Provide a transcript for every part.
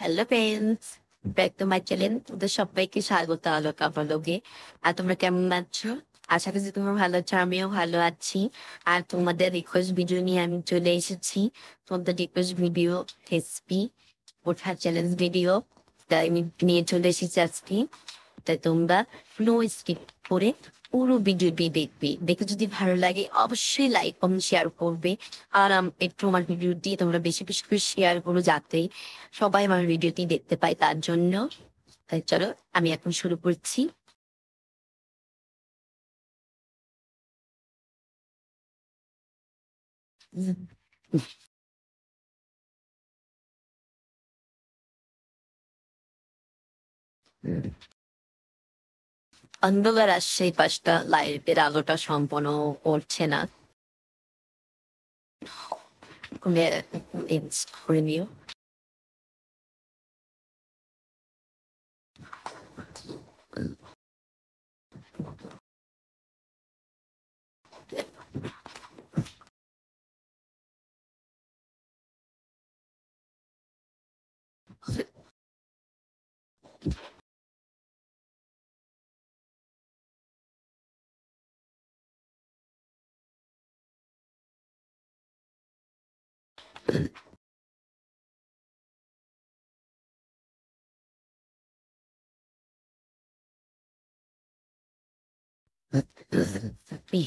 Hello friends back to my channel তোদের সবাইকে স্বাগত আলো কাপালোকে আর তোমরা কেমন আছো? আশা করছি তোমরা ভালো আছো, আমিও ভালো আছি। আর তোমাদের রিকোয়েস্ট ভিডিও নিয়ে আমি চলে এসেছি। তোমাদের রিকোয়েস্ট ভিডিও রেসিপি ওঠার চ্যালেঞ্জ ভিডিও তাই আমি নিয়ে চলে এসেছি আজকে। তাই তোমরা নো স্কিপ করে পুরো ভিডিওটি দেখবে। দেখে যদি ভালো লাগে, অবশ্যই লাইক কমেন্ট শেয়ার করবে। আর একটু আমার ভিডিওটি তোমরা বেশি বেশি করে শেয়ার করো যাতে সবাই আমার ভিডিওটি দেখতে পায় তার জন্য। চলো, আমি এখন শুরু করছি। অন্ধকার এই পাশটা লাইটের আলোটা সম্পন্ন করছে না। করে Uh-uh.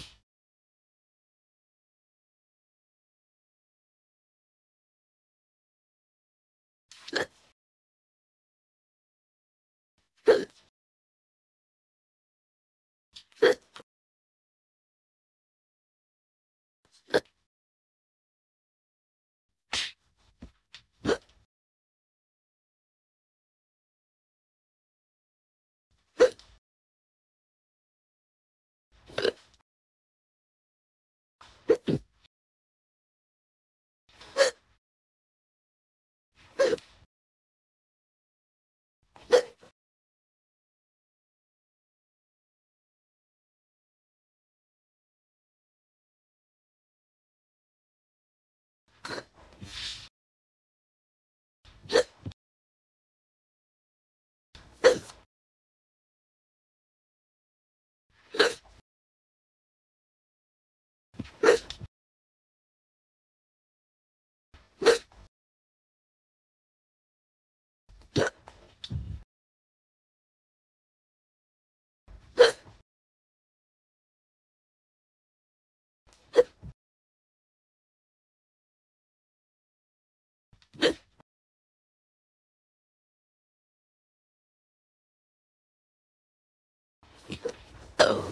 ト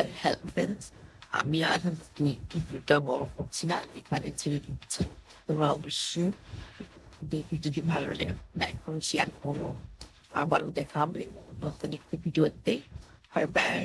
The heavens আমি আর ভিডিওটা বড় করছি না এখানে ছেড়ে দিচ্ছি তোমরা অবশ্যই দেখি যদি ভালো লাগে লাইক করো শেয়ার করো আবারও দেখা হবে নতুন একটি ভিডিওতে বাই বাই